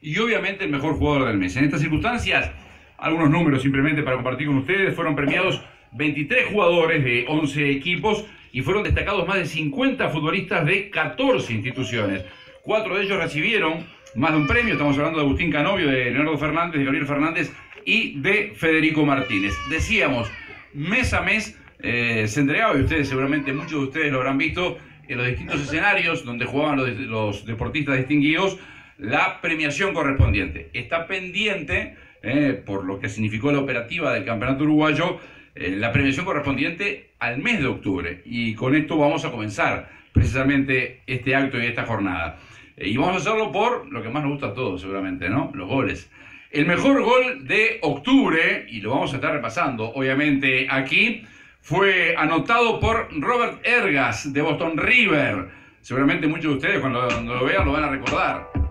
y obviamente el mejor jugador del mes. En estas circunstancias, algunos números simplemente para compartir con ustedes, fueron premiados 23 jugadores de 11 equipos y fueron destacados más de 50 futbolistas de 14 instituciones. Cuatro de ellos recibieron más de un premio, estamos hablando de Agustín Canovio, de Leonardo Fernández, de Gabriel Fernández y de Federico Martínez. Decíamos, mes a mes eh, se entregaba, y ustedes seguramente muchos de ustedes lo habrán visto, en los distintos escenarios donde jugaban los, los deportistas distinguidos, la premiación correspondiente. Está pendiente, eh, por lo que significó la operativa del Campeonato Uruguayo, eh, la premiación correspondiente al mes de octubre. Y con esto vamos a comenzar precisamente este acto y esta jornada. Eh, y vamos a hacerlo por lo que más nos gusta a todos, seguramente, ¿no? Los goles. El mejor gol de octubre, y lo vamos a estar repasando, obviamente, aquí, fue anotado por Robert Ergas de Boston River. Seguramente muchos de ustedes cuando lo vean lo van a recordar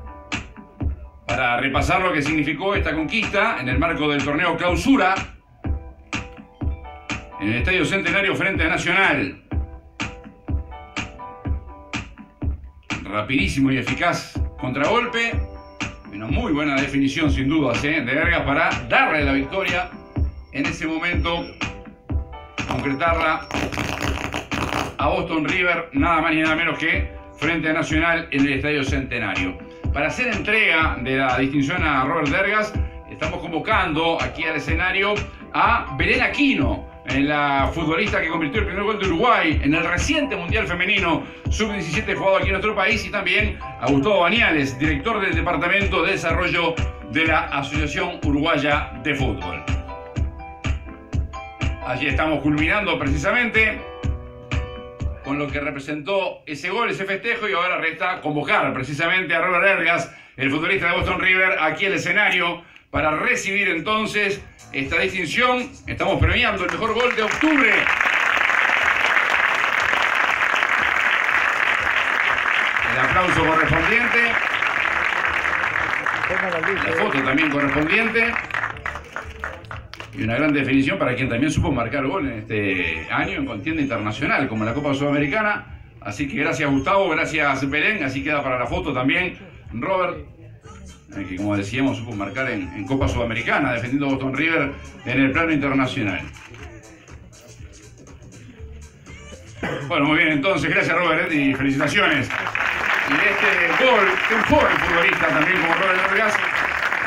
para repasar lo que significó esta conquista en el marco del torneo clausura en el Estadio Centenario frente a Nacional. Rapidísimo y eficaz contragolpe. Muy buena definición sin dudas ¿eh? de Vergas para darle la victoria en ese momento, concretarla a Boston River, nada más ni nada menos que frente a Nacional en el Estadio Centenario. Para hacer entrega de la distinción a Robert Dergas, estamos convocando aquí al escenario a Belén Aquino, la futbolista que convirtió el primer gol de Uruguay en el reciente Mundial Femenino Sub-17 jugado aquí en nuestro país y también a Gustavo Bañales, director del Departamento de Desarrollo de la Asociación Uruguaya de Fútbol. Allí estamos culminando precisamente con lo que representó ese gol, ese festejo, y ahora resta convocar precisamente a Robert Ergas, el futbolista de Boston River, aquí al escenario para recibir entonces esta distinción. Estamos premiando el mejor gol de octubre. El aplauso correspondiente. La foto también correspondiente y una gran definición para quien también supo marcar gol en este año en contienda internacional, como la Copa Sudamericana. Así que gracias Gustavo, gracias Belén, así queda para la foto también Robert, eh, que como decíamos supo marcar en, Copa Sudamericana, defendiendo a Boston River en el plano internacional. Bueno, muy bien, entonces, gracias Robert eh, y felicitaciones. Y este gol, un joven futbolista también como Robert Vargas,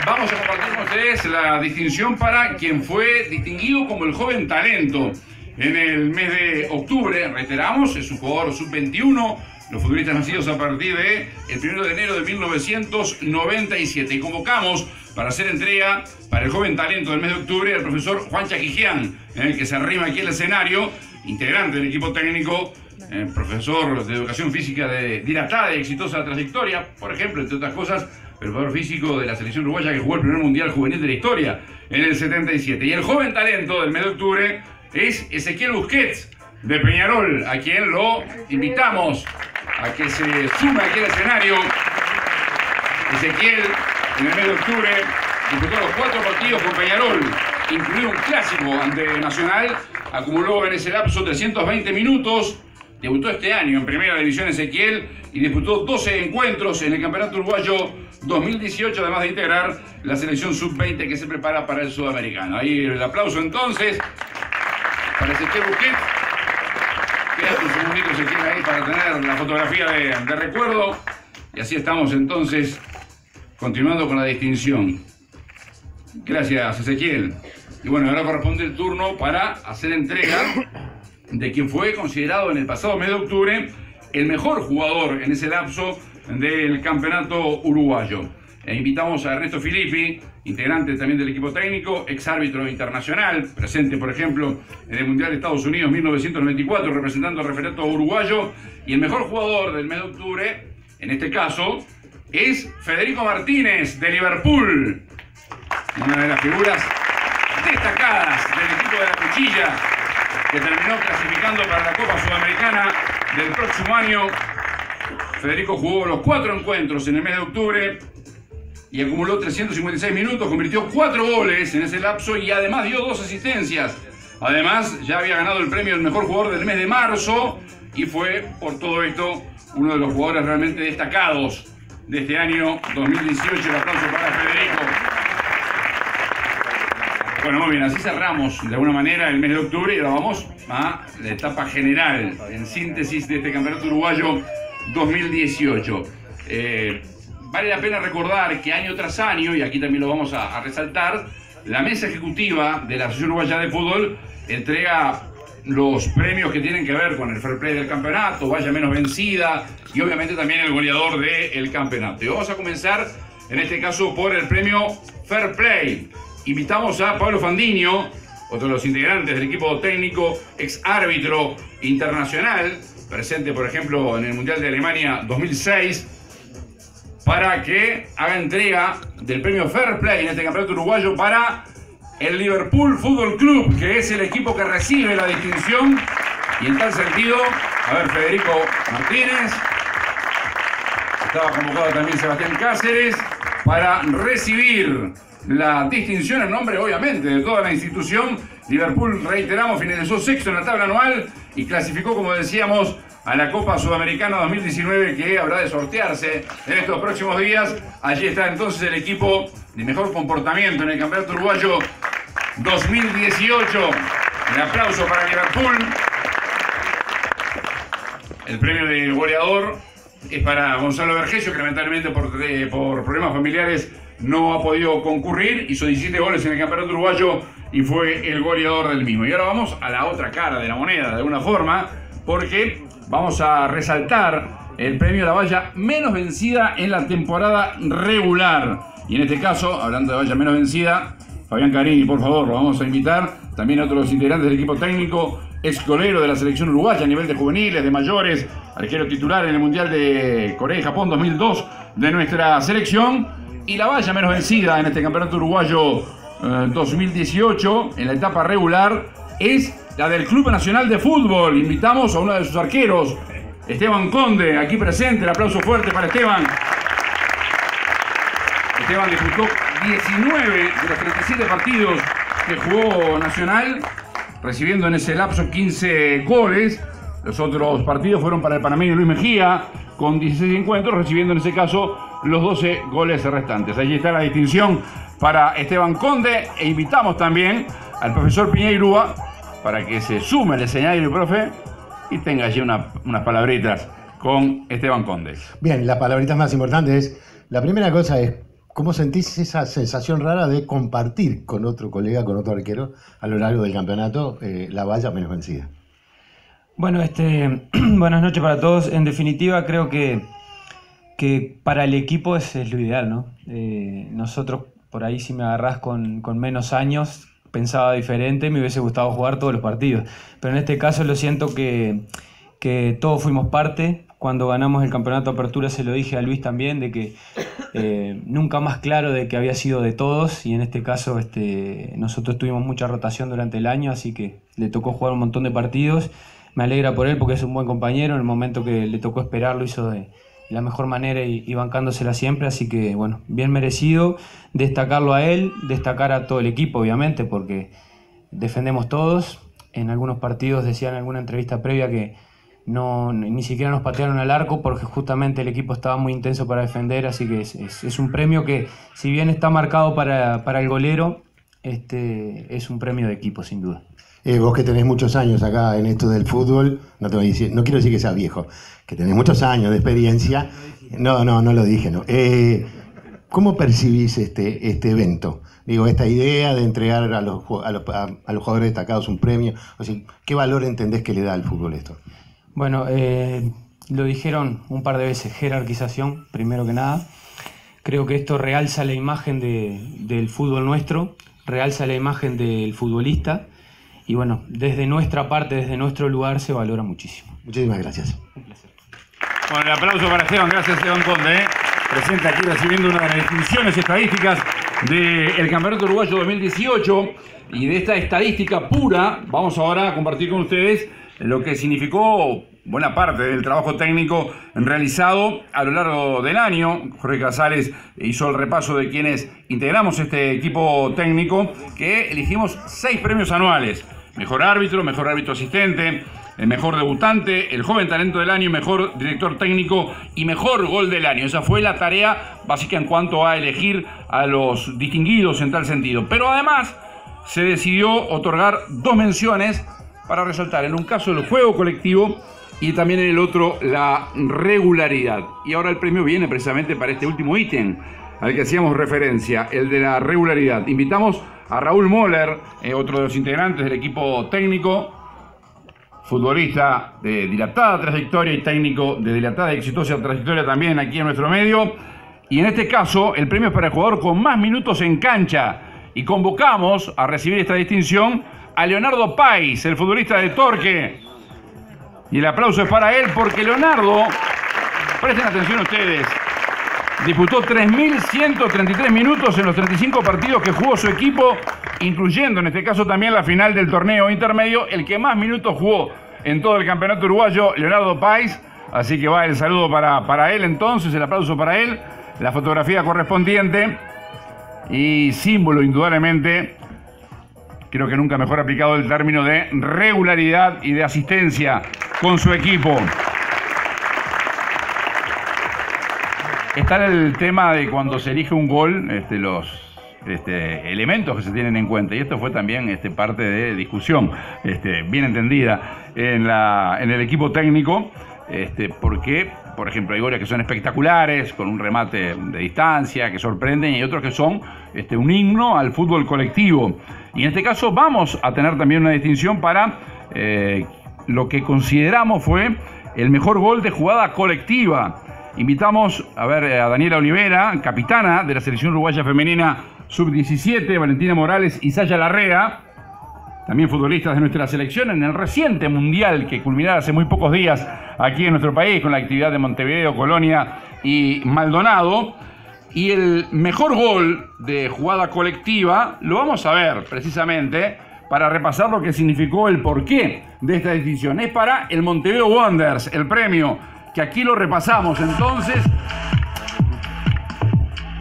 vamos a compartir con ustedes la distinción para quien fue distinguido como el joven talento en el mes de octubre. Reiteramos, es un jugador sub-21, los futbolistas nacidos a partir de el 1 de enero de 1997. Y convocamos para hacer entrega para el joven talento del mes de octubre al profesor Juan Chaquijian, eh, que se arrima aquí al escenario, integrante del equipo técnico profesor de educación física de dilatada y exitosa trayectoria, por ejemplo, entre otras cosas, preparador físico de la selección uruguaya que jugó el primer mundial juvenil de la historia en el 77. Y el joven talento del mes de octubre es Ezequiel Busquets de Peñarol, a quien lo invitamos a que se sume aquí al escenario. Ezequiel, en el mes de octubre, disputó los cuatro partidos con Peñarol, incluido un clásico ante Nacional, acumuló en ese lapso 320 minutos, Debutó este año en Primera División Ezequiel y disputó 12 encuentros en el Campeonato Uruguayo 2018, además de integrar la selección sub-20 que se prepara para el Sudamericano. Ahí el aplauso entonces para Ezequiel Busquet. Quédate un segundito Ezequiel ahí para tener la fotografía de, de recuerdo. Y así estamos entonces continuando con la distinción. Gracias Ezequiel. Y bueno, ahora corresponde el turno para hacer entrega de quien fue considerado en el pasado mes de octubre el mejor jugador en ese lapso del campeonato uruguayo. E invitamos a Ernesto Filippi, integrante también del equipo técnico, ex árbitro internacional, presente por ejemplo en el Mundial de Estados Unidos 1994, representando al referato uruguayo, y el mejor jugador del mes de octubre, en este caso, es Federico Martínez de Liverpool, una de las figuras destacadas del equipo de la cuchilla que terminó clasificando para la Copa Sudamericana del próximo año. Federico jugó los cuatro encuentros en el mes de octubre y acumuló 356 minutos, convirtió cuatro goles en ese lapso y además dio dos asistencias. Además, ya había ganado el premio del mejor jugador del mes de marzo y fue, por todo esto, uno de los jugadores realmente destacados de este año 2018. El aplauso para Federico. Bueno, muy bien, así cerramos de alguna manera el mes de octubre y ahora vamos a la etapa general, en síntesis de este campeonato uruguayo 2018. Eh, vale la pena recordar que año tras año, y aquí también lo vamos a, resaltar, la mesa ejecutiva de la Asociación Uruguaya de Fútbol entrega los premios que tienen que ver con el fair play del campeonato, vaya menos vencida y obviamente también el goleador del campeonato. Y vamos a comenzar en este caso por el premio Fair Play. Invitamos a Pablo Fandiño, otro de los integrantes del equipo técnico, ex árbitro internacional, presente por ejemplo en el Mundial de Alemania 2006, para que haga entrega del premio Fair Play en este campeonato uruguayo para el Liverpool Fútbol Club, que es el equipo que recibe la distinción. Y en tal sentido, a ver, Federico Martínez, estaba convocado también Sebastián Cáceres, para recibir la distinción en nombre, obviamente, de toda la institución. Liverpool, reiteramos, finalizó sexto en la tabla anual y clasificó, como decíamos, a la Copa Sudamericana 2019 que habrá de sortearse en estos próximos días. Allí está entonces el equipo de mejor comportamiento en el Campeonato Uruguayo 2018. Un aplauso para Liverpool. El premio de goleador es para Gonzalo Vergesio, que lamentablemente por, eh, por problemas familiares no ha podido concurrir. Hizo 17 goles en el Campeonato Uruguayo y fue el goleador del mismo. Y ahora vamos a la otra cara de la moneda, de alguna forma, porque vamos a resaltar el premio de la valla menos vencida en la temporada regular. Y en este caso, hablando de valla menos vencida, Fabián Carini, por favor, lo vamos a invitar. También a otros integrantes del equipo técnico, ex golero de la selección uruguaya a nivel de juveniles, de mayores, arquero titular en el Mundial de Corea y Japón 2002 de nuestra selección. Y la valla menos vencida en este campeonato uruguayo 2018, en la etapa regular, es la del Club Nacional de Fútbol. Invitamos a uno de sus arqueros, Esteban Conde, aquí presente. El aplauso fuerte para Esteban. Esteban disputó 19 de los 37 partidos que jugó Nacional, recibiendo en ese lapso 15 goles. Los otros partidos fueron para el panameño Luis Mejía, con 16 encuentros, recibiendo en ese caso los 12 goles restantes. Allí está la distinción para Esteban Conde e invitamos también al profesor Piñeirúa para que se sume el escenario, profe, y tenga allí unas palabritas con Esteban Conde. Bien, las palabritas más importantes es, la primera cosa es, ¿cómo sentís esa sensación rara de compartir con otro colega, con otro arquero, a lo largo del campeonato, eh, la valla menos vencida? Bueno, este, buenas noches para todos. En definitiva, creo que, que para el equipo es, es lo ideal, ¿no? Eh, nosotros, por ahí, si me agarrás con, con menos años, pensaba diferente, me hubiese gustado jugar todos los partidos. Pero en este caso lo siento que, que todos fuimos parte. Cuando ganamos el campeonato de apertura se lo dije a Luis también, de que eh, nunca más claro de que había sido de todos y en este caso este, nosotros tuvimos mucha rotación durante el año, así que le tocó jugar un montón de partidos. Me alegra por él porque es un buen compañero, en el momento que le tocó esperar lo hizo de, la mejor manera y, bancándosela siempre, así que bueno, bien merecido destacarlo a él, destacar a todo el equipo obviamente, porque defendemos todos, en algunos partidos decían en alguna entrevista previa que no, ni siquiera nos patearon al arco porque justamente el equipo estaba muy intenso para defender, así que es un premio que si bien está marcado para, para el golero, este, es un premio de equipo sin duda. Eh, vos que tenés muchos años acá en esto del fútbol, no, te voy a decir, no quiero decir que seas viejo, que tenés muchos años de experiencia. No, no, no lo dije, no. Eh, ¿Cómo percibís este, este evento? Digo, esta idea de entregar a los, a los, a los jugadores destacados un premio. O sea, ¿Qué valor entendés que le da al fútbol esto? Bueno, eh, lo dijeron un par de veces, jerarquización, primero que nada. Creo que esto realza la imagen de, del fútbol nuestro, realza la imagen del futbolista y bueno, desde nuestra parte, desde nuestro lugar se valora muchísimo. Muchísimas gracias. Un placer. Bueno, el aplauso para Esteban, gracias Esteban Conde, ¿eh? presente aquí recibiendo una de las distinciones estadísticas del Campeonato Uruguayo 2018 y de esta estadística pura vamos ahora a compartir con ustedes lo que significó buena parte del trabajo técnico realizado a lo largo del año. Jorge Casales hizo el repaso de quienes integramos este equipo técnico que elegimos seis premios anuales. Mejor árbitro, mejor árbitro asistente, el mejor debutante, el joven talento del año, mejor director técnico y mejor gol del año. Esa fue la tarea básica en cuanto a elegir a los distinguidos en tal sentido. Pero además se decidió otorgar dos menciones para resaltar en un caso el juego colectivo y también en el otro la regularidad. Y ahora el premio viene precisamente para este último ítem al que hacíamos referencia, el de la regularidad. Invitamos a Raúl Moller, eh, otro de los integrantes del equipo técnico, futbolista de dilatada trayectoria y técnico de dilatada y exitosa trayectoria también aquí en nuestro medio. Y en este caso, el premio es para el jugador con más minutos en cancha. Y convocamos a recibir esta distinción a Leonardo Pais, el futbolista de Torque. Y el aplauso es para él porque Leonardo, presten atención ustedes, disputó 3.133 minutos en los 35 partidos que jugó su equipo, incluyendo en este caso también la final del torneo intermedio, el que más minutos jugó en todo el campeonato uruguayo, Leonardo Pais. Así que va el saludo para, para él entonces, el aplauso para él, la fotografía correspondiente y símbolo indudablemente, creo que nunca mejor aplicado el término de regularidad y de asistencia con su equipo. Está el tema de cuando se elige un gol, este, los este, elementos que se tienen en cuenta. Y esto fue también este, parte de discusión, este, bien entendida, en, el equipo técnico, este, porque, por ejemplo, hay goles que son espectaculares, con un remate de distancia, que sorprenden, y otros que son este, un himno al fútbol colectivo. Y en este caso vamos a tener también una distinción para eh, lo que consideramos fue el mejor gol de jugada colectiva. Invitamos a ver eh, a Daniela Olivera, capitana de la selección uruguaya femenina sub-17, Valentina Morales y Saya Larrea, también futbolistas de nuestra selección, en el reciente mundial que culminará hace muy pocos días aquí en nuestro país con la actividad de Montevideo, Colonia y Maldonado. Y el mejor gol de jugada colectiva lo vamos a ver precisamente para repasar lo que significó el porqué de esta decisión. Es para el Montevideo Wonders, el premio que aquí lo repasamos. Entonces,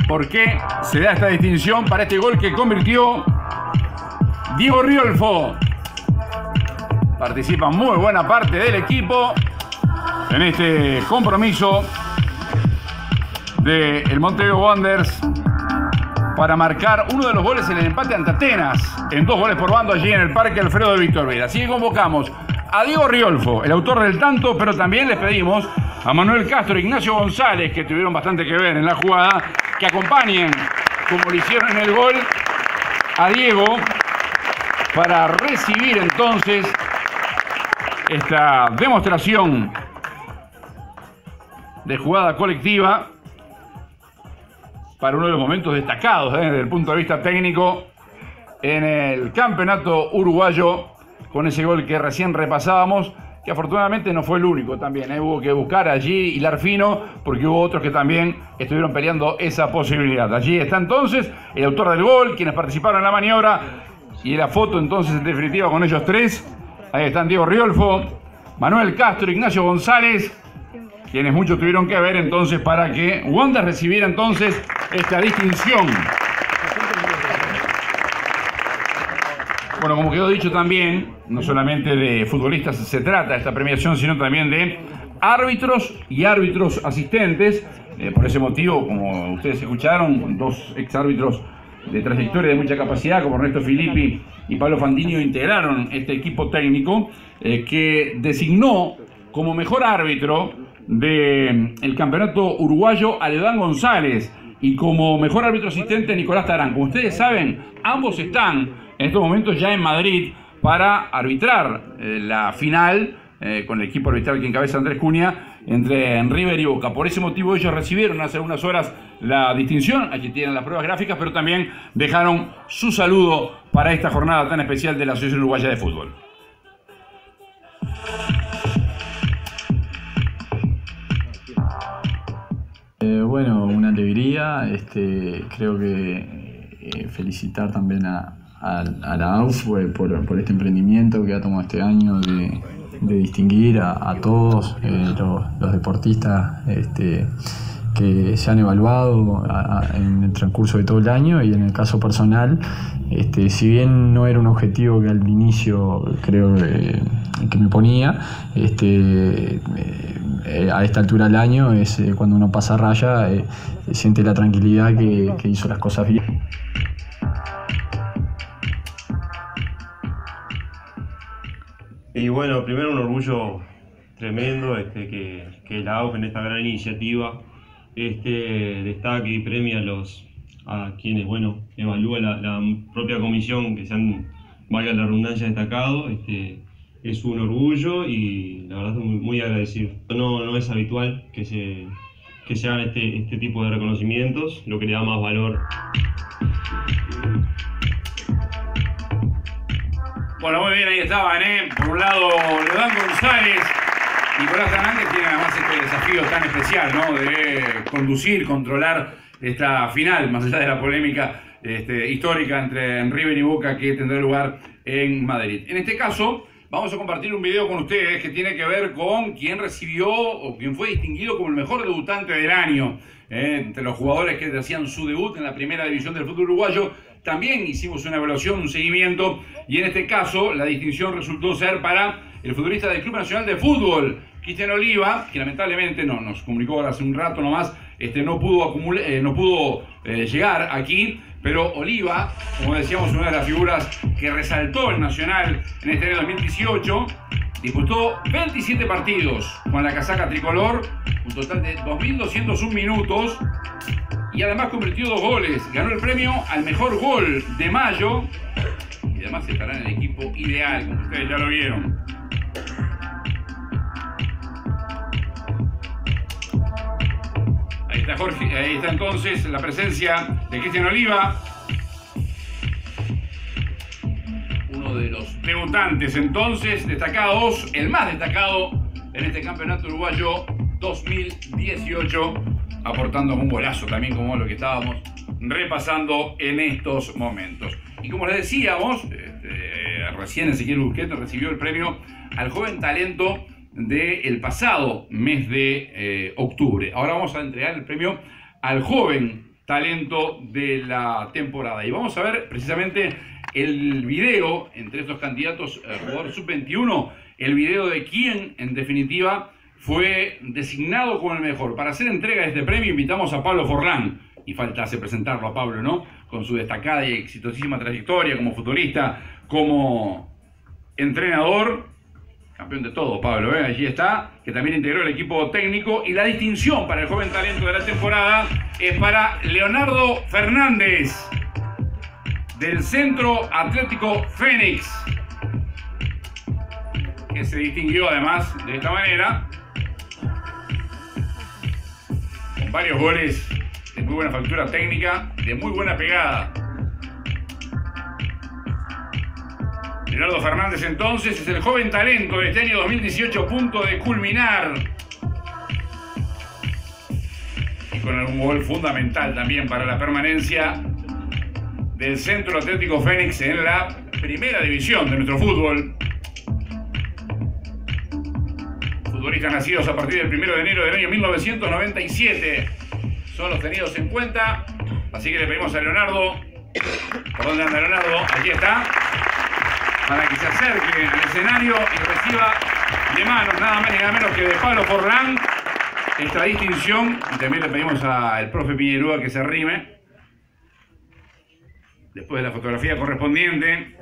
¿por qué se da esta distinción para este gol que convirtió Diego Riolfo? Participa muy buena parte del equipo en este compromiso del el Montevideo Wanderers para marcar uno de los goles en el empate ante Atenas, en dos goles por bando allí en el Parque Alfredo de Víctor Vera. Así que convocamos a Diego Riolfo, el autor del tanto, pero también les pedimos a Manuel Castro e Ignacio González, que tuvieron bastante que ver en la jugada, que acompañen, como lo hicieron en el gol, a Diego para recibir entonces esta demostración de jugada colectiva para uno de los momentos destacados ¿eh? desde el punto de vista técnico en el campeonato uruguayo con ese gol que recién repasábamos que afortunadamente no fue el único también. ¿eh? Hubo que buscar allí, hilar fino, porque hubo otros que también estuvieron peleando esa posibilidad. Allí está entonces el autor del gol, quienes participaron en la maniobra, y la foto entonces en definitiva con ellos tres. Ahí están Diego Riolfo, Manuel Castro, Ignacio González, quienes muchos tuvieron que ver entonces para que Wanda recibiera entonces esta distinción. Bueno, como quedó dicho también, no solamente de futbolistas se trata esta premiación, sino también de árbitros y árbitros asistentes. Eh, por ese motivo, como ustedes escucharon, dos exárbitros de trayectoria de mucha capacidad, como Ernesto Filippi y Pablo Fandinho, integraron este equipo técnico eh, que designó como mejor árbitro del campeonato uruguayo a Ledán González y como mejor árbitro asistente Nicolás Tarán. Como ustedes saben, ambos están en estos momentos ya en Madrid para arbitrar eh, la final eh, con el equipo arbitral que encabeza Andrés Cunha entre River y Boca. Por ese motivo ellos recibieron hace unas horas la distinción, aquí tienen las pruebas gráficas, pero también dejaron su saludo para esta jornada tan especial de la Asociación Uruguaya de Fútbol. Eh, bueno, una alegría, este, creo que felicitar también a, a, la AUF por, este emprendimiento que ha tomado este año de, distinguir a, todos eh, los, deportistas este, que se han evaluado en el transcurso de todo el año y en el caso personal, este, si bien no era un objetivo que al inicio creo eh, que me ponía, este, eh, a esta altura del año es eh, cuando uno pasa raya, siente la tranquilidad que hizo las cosas bien. Y bueno, primero un orgullo tremendo este, que, que la AUF en esta gran iniciativa este, destaque y premia a, los, a quienes bueno, evalúa la, propia comisión que se han, valga la redundancia, destacado. Este, es un orgullo y la verdad estoy muy, agradecido. No, no es habitual que se, que se hagan este, este tipo de reconocimientos, lo que le da más valor. Bueno, muy bien, ahí estaban, ¿eh? Por un lado, Leodán González, Nicolás Fernández tiene además este desafío tan especial, ¿no? De conducir, controlar esta final, más allá de la polémica este, histórica entre River y Boca que tendrá lugar en Madrid. En este caso, vamos a compartir un video con ustedes que tiene que ver con quién recibió o quién fue distinguido como el mejor debutante del año. ¿eh? entre los jugadores que hacían su debut en la primera división del fútbol uruguayo, también hicimos una evaluación, un seguimiento, y en este caso la distinción resultó ser para el futbolista del Club Nacional de Fútbol, Cristian Oliva, que lamentablemente no, nos comunicó hace un rato nomás, este, no pudo, acumular, eh, no pudo eh, llegar aquí, pero Oliva, como decíamos, una de las figuras que resaltó el Nacional en este año 2018, disputó 27 partidos con la casaca tricolor, un total de 2.201 minutos, y además convirtió dos goles. Ganó el premio al mejor gol de mayo, y además estará en el equipo ideal, como ustedes ya lo vieron. Ahí está Jorge, ahí está entonces la presencia de Cristian Oliva, uno de los debutantes entonces destacados, el más destacado en este campeonato uruguayo 2018, aportando un golazo también como lo que estábamos repasando en estos momentos. Y como les decíamos, este, recién Ezequiel Busquete recibió el premio al joven talento del pasado mes de eh, octubre. Ahora vamos a entregar el premio al joven talento de la temporada. Y vamos a ver precisamente el video entre estos candidatos, el jugador sub-21, el video de quién en definitiva fue designado como el mejor. Para hacer entrega de este premio invitamos a Pablo Forlán, y faltase presentarlo a Pablo, ¿no? Con su destacada y exitosísima trayectoria como futbolista, como entrenador campeón de todo, Pablo, ¿eh? allí está, que también integró el equipo técnico. Y la distinción para el joven talento de la temporada es para Leonardo Fernández, del Centro Atlético Fénix, que se distinguió además de esta manera, varios goles de muy buena factura técnica, de muy buena pegada. Leonardo Fernández entonces es el joven talento de este año 2018 punto de culminar. Y con un gol fundamental también para la permanencia del Centro Atlético Fénix en la primera división de nuestro fútbol. Futbolistas nacidos a partir del 1 de enero del año 1997 son los tenidos en cuenta. Así que le pedimos a Leonardo. ¿Por dónde anda Leonardo? Aquí está para que se acerque al escenario y reciba de manos nada más ni nada menos que de Pablo Forlán esta distinción. Y también le pedimos al profe Piñerúa que se arrime. Después de la fotografía correspondiente.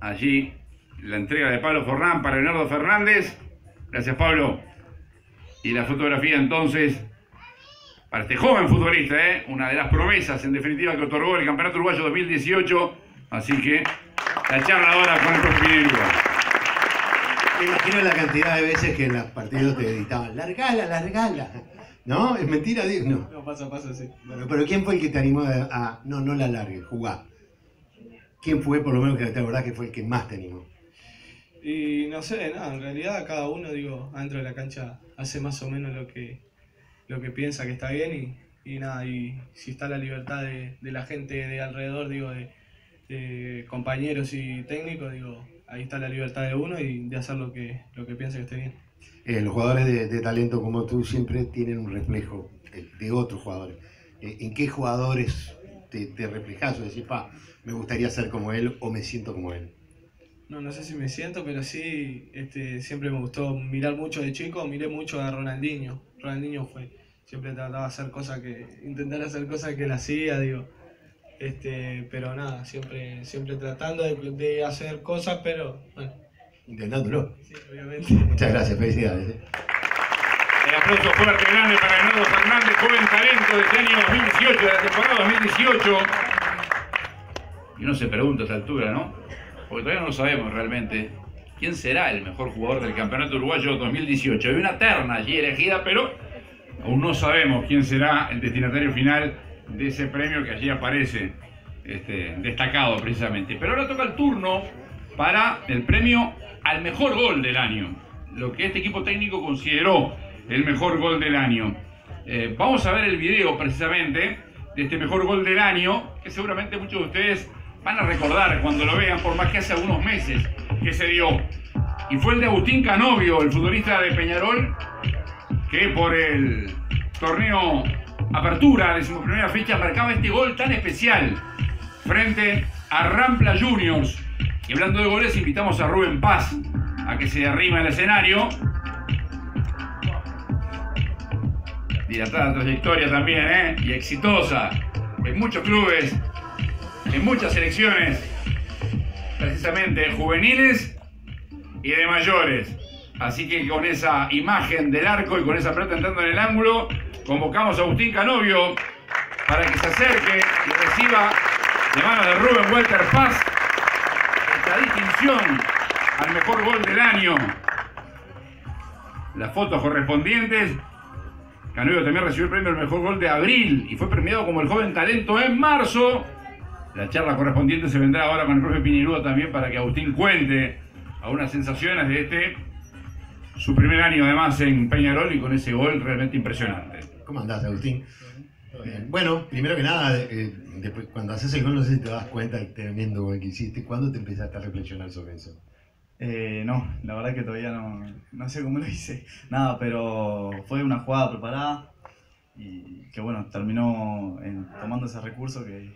Allí la entrega de Pablo Forlán para Leonardo Fernández. Gracias Pablo. Y la fotografía entonces para este joven futbolista, ¿eh? una de las promesas en definitiva que otorgó el Campeonato Uruguayo 2018. Así que la charla ahora con el profe Me imagino la cantidad de veces que en los partidos te editaban, largala, largala. ¿No? ¿Es mentira? No. No, pasa, pasa, sí. Bueno, pero ¿quién fue el que te animó a, no, no la largue, jugar? ¿Quién fue, por lo menos, que te acordás que fue el que más te animó? Y no sé, nada, en realidad cada uno, digo, adentro de la cancha hace más o menos lo que, lo que piensa que está bien y, nada, y si está la libertad de, la gente de alrededor, digo, de, compañeros y técnicos, digo, ahí está la libertad de uno y de hacer lo que, lo que piensa que esté bien. Eh, los jugadores de, de talento como tú siempre tienen un reflejo de, de otros jugadores. Eh, ¿En qué jugadores te, te reflejas o decís, pa, me gustaría ser como él o me siento como él? No, no sé si me siento, pero sí, este, siempre me gustó mirar mucho de chico, miré mucho a Ronaldinho. Ronaldinho fue, siempre trataba de hacer cosas que, intentar hacer cosas que él hacía, digo. Este, pero nada, siempre, siempre tratando de, de hacer cosas, pero bueno, Intentándolo. sí, obviamente. Muchas gracias, felicidades. eh. El aplauso fuerte grande para Leonardo Fernández, joven talento de este año 2018, de la temporada 2018. Y uno se pregunta a esta altura, ¿no? Porque todavía no sabemos realmente. ¿Quién será el mejor jugador del Campeonato Uruguayo 2018? Hay una terna allí elegida, pero aún no sabemos quién será el destinatario final de ese premio que allí aparece este, destacado precisamente. Pero ahora toca el turno para el premio al mejor gol del año, lo que este equipo técnico consideró el mejor gol del año. Eh, vamos a ver el video precisamente de este mejor gol del año, que seguramente muchos de ustedes van a recordar cuando lo vean, por más que hace algunos meses que se dio. Y fue el de Agustín Canovio, el futbolista de Peñarol, que por el torneo Apertura, decimoprimera fecha, marcaba este gol tan especial frente a Rampla Juniors. Y hablando de goles, invitamos a Rubén Paz a que se arrima al escenario. Dilatada trayectoria también, ¿eh? Y exitosa en muchos clubes, en muchas selecciones, precisamente juveniles y de mayores. Así que con esa imagen del arco y con esa pelota entrando en el ángulo, convocamos a Agustín Canovio para que se acerque y reciba de manos de Rubén Walter Paz esta distinción al mejor gol del año. Las fotos correspondientes. Canovio también recibió el premio al mejor gol de abril y fue premiado como el joven talento en marzo. La charla correspondiente se vendrá ahora con el profe Pinirúa también para que Agustín cuente algunas sensaciones de este, su primer año además en Peñarol y con ese gol realmente impresionante. ¿Cómo andás, Agustín? Bien. Bueno, primero que nada, eh, después, cuando haces el gol, no sé si te das cuenta del tremendo gol que hiciste. ¿Cuándo te empezaste a reflexionar sobre eso? Eh, no, la verdad que todavía no, no sé cómo lo hice. Nada, pero fue una jugada preparada y que bueno, terminó en- tomando ese recurso que,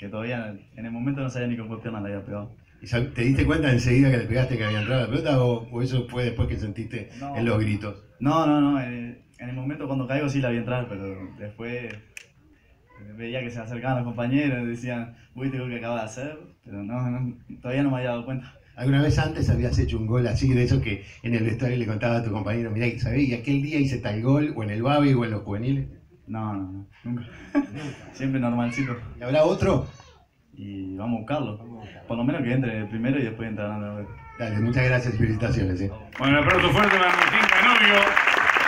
que todavía en el momento no sabía ni qué pierna le había pegado. ¿Y ¿Te diste cuenta enseguida que le pegaste que había entrado la pelota o, o eso fue después que sentiste No. en los gritos? No, no, no, eh, en el momento cuando caigo sí la vi entrar, pero después eh, veía que se acercaban los compañeros, decían, uy, tengo que acabo de hacer, pero no, no, todavía no me había dado cuenta. ¿Alguna vez antes habías hecho un gol así de eso que en el vestuario le contaba a tu compañero, mirá, ¿sabés? Y aquel día hice tal gol, o en el Babi o en los juveniles? No, no, no, nunca. Siempre normalcito. ¿Y habrá otro? Y vamos a buscarlo. Por lo menos que entre primero y después entre a Dale, muchas gracias y felicitaciones. ¿eh? Bueno, un aplauso fuerte para Martín Canovio.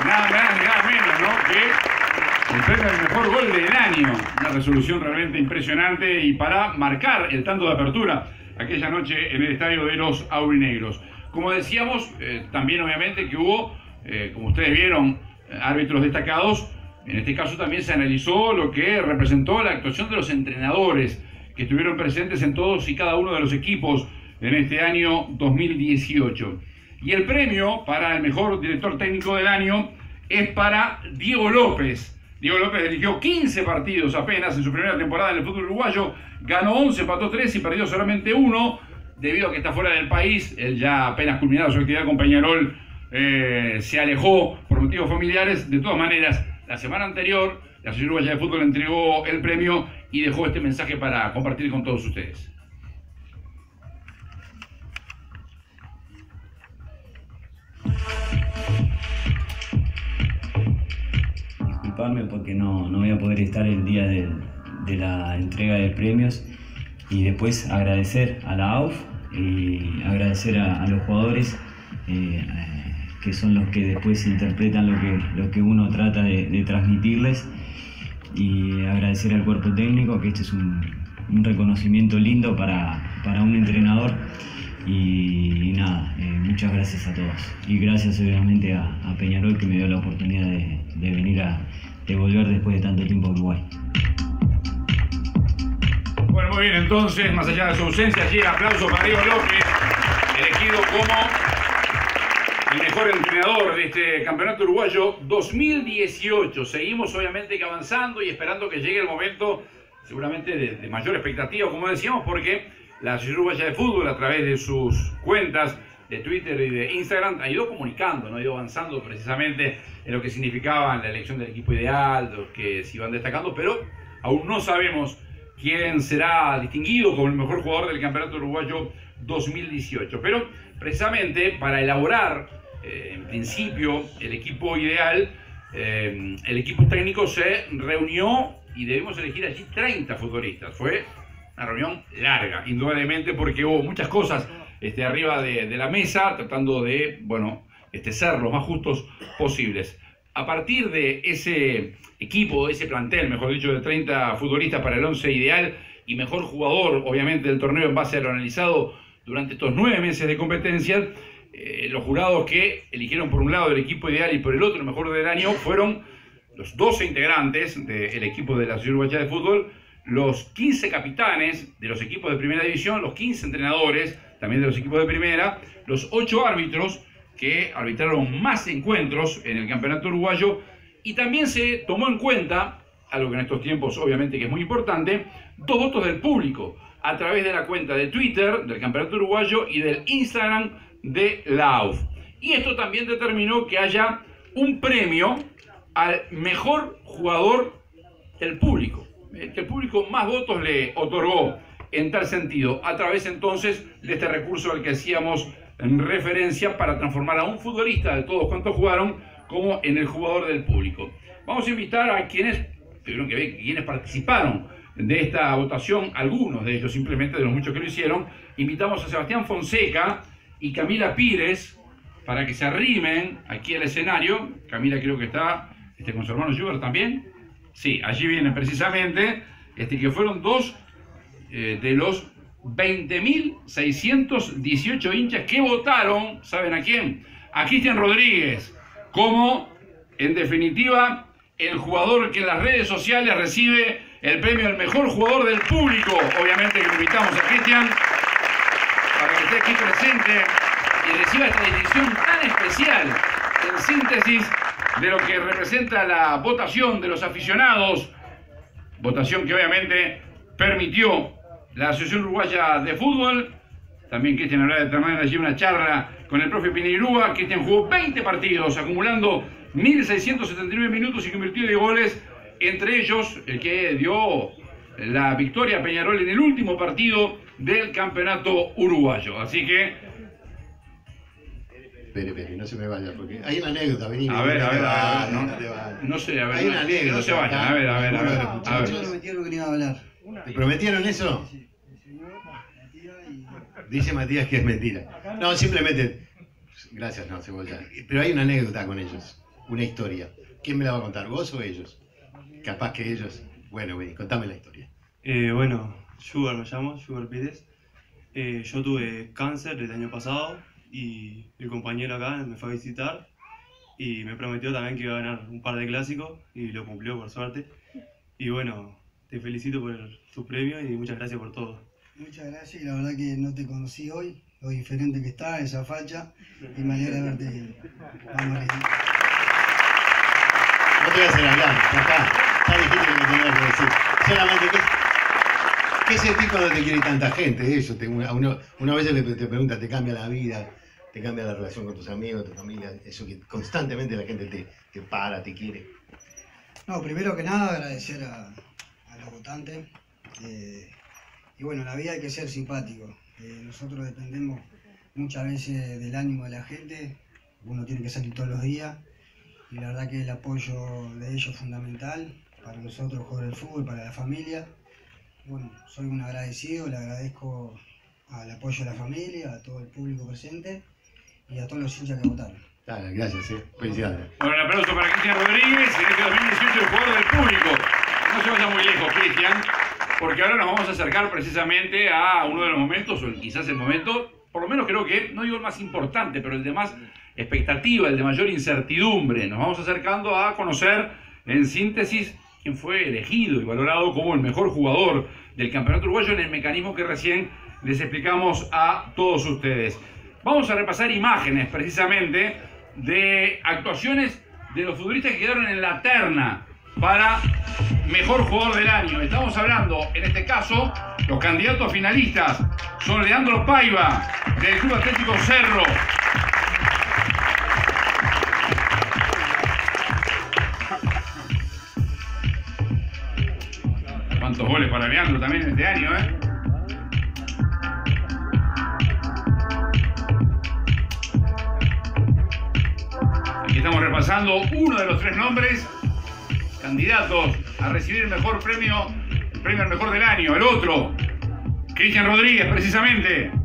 Nada más ni nada menos, ¿no? Que el premio al mejor gol del año. Una resolución realmente impresionante y para marcar el tanto de apertura aquella noche en el estadio de los Aurinegros. Como decíamos, eh, también obviamente que hubo, eh, como ustedes vieron, eh, árbitros destacados. En este caso también se analizó lo que representó la actuación de los entrenadores que estuvieron presentes en todos y cada uno de los equipos en este año 2018. Y el premio para el mejor director técnico del año es para Diego López. Diego López dirigió 15 partidos apenas en su primera temporada en el fútbol uruguayo, ganó 11, empató 3 y perdió solamente uno, debido a que está fuera del país. Él ya apenas culminado su actividad con Peñarol, eh, se alejó por motivos familiares. De todas maneras, la semana anterior, la Asociación de Fútbol entregó el premio y dejó este mensaje para compartir con todos ustedes. disculparme porque no, no voy a poder estar el día de la entrega de premios y después agradecer a la AUF y agradecer a, los jugadores eh, eh, que son los que después interpretan lo que, lo que uno trata de, transmitirles. Y agradecer al cuerpo técnico que este es un, un reconocimiento lindo para, para un entrenador. Y, nada, eh, muchas gracias a todos. Y gracias obviamente a, Peñarol que me dio la oportunidad de, de venir a de volver después de tanto tiempo a Uruguay. Bueno, muy bien, entonces, más allá de su ausencia, allí aplauso para Diego López, elegido como el mejor entrenador de este campeonato uruguayo 2018. Seguimos obviamente avanzando y esperando que llegue el momento seguramente de, de mayor expectativa, como decíamos, porque la Asociación Uruguaya de Fútbol a través de sus cuentas de Twitter y de Instagram ha ido comunicando, ¿no? ha ido avanzando precisamente en lo que significaba la elección del equipo ideal, los que se iban destacando, pero aún no sabemos quién será distinguido como el mejor jugador del Campeonato Uruguayo 2018. Pero precisamente para elaborar, eh, en principio, el equipo ideal, eh, el equipo técnico se reunió y debemos elegir allí 30 futbolistas. Fue una reunión larga, indudablemente, porque hubo muchas cosas este, arriba de, de la mesa, tratando de, bueno, este, ser los más justos posibles. A partir de ese equipo, de ese plantel, mejor dicho, de 30 futbolistas para el 11 ideal y mejor jugador, obviamente, del torneo en base a lo analizado durante estos nueve meses de competencia, eh, los jurados que eligieron por un lado el equipo ideal y por el otro el mejor del año fueron los 12 integrantes del equipo de la Ciudad Uruguaya de Fútbol, los 15 capitanes de los equipos de primera división, los 15 entrenadores también de los equipos de primera, los 8 árbitros que arbitraron más encuentros en el campeonato uruguayo. Y también se tomó en cuenta, algo que en estos tiempos obviamente que es muy importante, dos votos del público a través de la cuenta de Twitter del campeonato uruguayo y del Instagram de la. Y esto también determinó que haya un premio al mejor jugador del público, el el público más votos le otorgó en tal sentido, a través entonces de este recurso al que hacíamos en referencia para transformar a un futbolista de todos cuantos jugaron como en el jugador del público. Vamos a invitar a quienes, tuvieron que ver quienes participaron de esta votación, algunos de ellos simplemente, de los muchos que lo hicieron. Invitamos a Sebastián Fonseca y Camila Pires para que se arrimen aquí al escenario. Camila creo que está este, con su hermano Schubert también. Sí, allí vienen precisamente, este, que fueron dos eh, de los 20.618 hinchas que votaron, ¿saben a quién? A Cristian Rodríguez, como, en definitiva, el jugador que en las redes sociales recibe el premio al mejor jugador del público. Obviamente que invitamos a Cristian esté aquí presente y reciba esta distinción tan especial en síntesis de lo que representa la votación de los aficionados, votación que obviamente permitió la Asociación Uruguaya de Fútbol. También Cristian habrá de tener allí una charla con el profe Pineirúa. Cristian jugó 20 partidos, acumulando 1.679 minutos y convirtió de goles, entre ellos el que dio la victoria a Peñarol en el último partido del campeonato uruguayo. Así que Espere, espere, no se me vaya, porque hay una anécdota, vení. A ver, a ver, a ver, no. sé, a ver, Hay una anécdota no se vayan, a ver, a ver, a ver. A ver. prometieron que no iba a hablar. ¿Te prometieron eso? Dice Matías que es mentira. No, simplemente. Gracias, no, Cebolla. Pero hay una anécdota con ellos, una historia. ¿Quién me la va a contar, vos o ellos? Capaz que ellos. Bueno, vení, contame la historia. Eh, bueno, Sugar me llamo, Sugar Pires. Eh, yo tuve cáncer el año pasado y el compañero acá me fue a visitar y me prometió también que iba a ganar un par de clásicos y lo cumplió por suerte. Y bueno, te felicito por tu premio y muchas gracias por todo. Muchas gracias y la verdad que no te conocí hoy, lo diferente que está, esa facha, y me alegra verte. Vamos. No te voy a hacer hablar, ya está. Ya dijiste lo que tenías que decir. Solamente, ¿qué, qué sentís cuando te quiere tanta gente? Eso, te, una, una vez te pregunta, ¿te cambia la vida? ¿Te cambia la relación con tus amigos, tu familia? Eso que constantemente la gente te, te para, te quiere. No, primero que nada agradecer a, a los votantes. eh, y bueno, la vida hay que ser simpático. Eh, nosotros dependemos muchas veces del ánimo de la gente. Uno tiene que salir todos los días. Y la verdad que el apoyo de ellos es fundamental para nosotros, jugar el fútbol, para la familia. Bueno, soy un agradecido, le agradezco al apoyo de la familia, a todo el público presente y a todos los hinchas que votaron. Dale, gracias, eh. Felicidades. Bueno, un aplauso para Cristian Rodríguez, en este 2018 el jugador del público. No se vaya muy lejos, Cristian, porque ahora nos vamos a acercar precisamente a uno de los momentos, o quizás el momento, por lo menos creo que, no digo el más importante, pero el de más expectativa, el de mayor incertidumbre. Nos vamos acercando a conocer, en síntesis, quién fue elegido y valorado como el mejor jugador del campeonato uruguayo en el mecanismo que recién les explicamos a todos ustedes. Vamos a repasar imágenes precisamente de actuaciones de los futbolistas que quedaron en la terna para mejor jugador del año. Estamos hablando, en este caso, los candidatos finalistas son Leandro Paiva, del Club Atlético Cerro. ¿Cuántos goles para Leandro también este año, eh? Aquí estamos repasando uno de los tres nombres candidatos a recibir el mejor premio, el premio al mejor del año. El otro, Cristian Rodríguez, precisamente.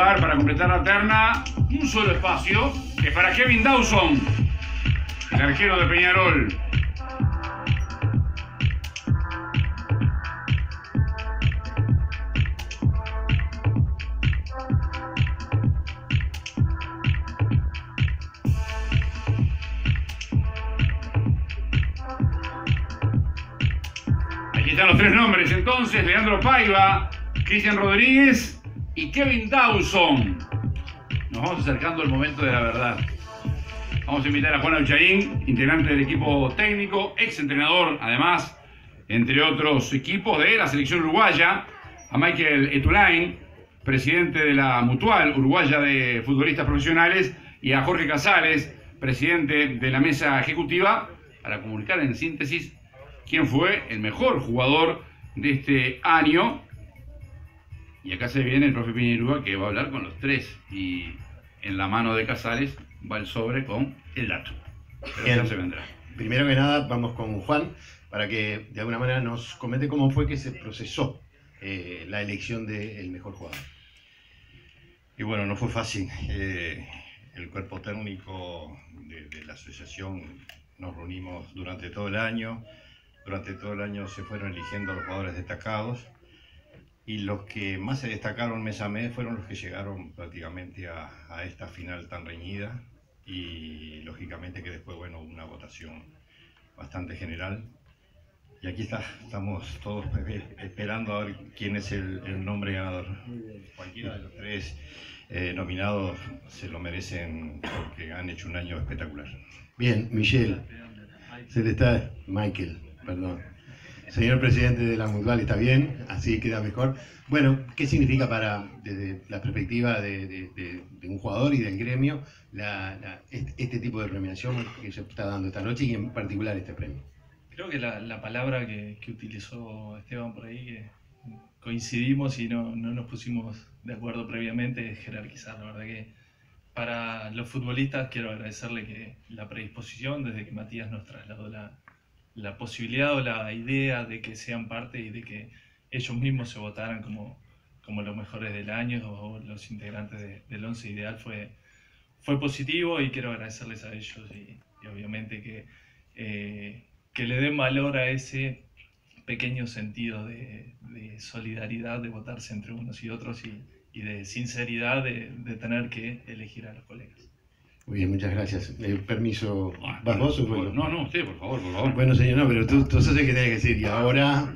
Para completar la terna un solo espacio, es para Kevin Dawson, el arquero de Peñarol. Aquí están los tres nombres entonces, Leandro Paiva, Cristian Rodríguez y Kevin Dawson. Nos vamos acercando al momento de la verdad. Vamos a invitar a Juan Alchaín, integrante del equipo técnico, ex entrenador, además, entre otros equipos de la selección uruguaya, a Michael Etulain, presidente de la Mutual Uruguaya de Futbolistas Profesionales, y a Jorge Casales, presidente de la mesa ejecutiva, para comunicar en síntesis quién fue el mejor jugador de este año y acá se viene el profe Piñerúa que va a hablar con los tres. Y en la mano de Casales va el sobre con el dato. Pero se vendrá. Primero que nada, vamos con Juan para que de alguna manera nos comente cómo fue que se procesó eh, la elección del mejor jugador. Y bueno, no fue fácil. Eh, el cuerpo técnico de, de la asociación nos reunimos durante todo el año. Durante todo el año se fueron eligiendo los jugadores destacados. Y los que más se destacaron mes a mes fueron los que llegaron prácticamente a, a esta final tan reñida. Y lógicamente que después, bueno, hubo una votación bastante general. Y aquí está, estamos todos esperando a ver quién es el, el nombre ganador. Cualquiera de los tres eh, nominados se lo merecen porque han hecho un año espectacular. Bien, Michelle. Se le está. Michael, perdón. Señor presidente de la Mutual, ¿está bien? Así queda mejor. Bueno, ¿qué significa para, desde la perspectiva de, de- de- de un jugador y del gremio, la- la- este, este tipo de premiación que se está dando esta noche y en particular este premio? Creo que la, la palabra que, que utilizó Esteban por ahí, que coincidimos y no, no nos pusimos de acuerdo previamente, es jerarquizar. La verdad que para los futbolistas quiero agradecerle que la predisposición, desde que Matías nos trasladó la, la posibilidad o la idea de que sean parte y de que ellos mismos se votaran como, como los mejores del año o los integrantes de- del once ideal fue, fue positivo y quiero agradecerles a ellos y, obviamente que, eh, que le den valor a ese pequeño sentido de, solidaridad, de votarse entre unos y otros y, de sinceridad de tener que elegir a los colegas. Muy bien, muchas gracias. Eh, permiso, ¿vas vos o? No, no, usted, por favor, por favor. Bueno, señor, no, pero tú, tú el que tenés que decir. Y ahora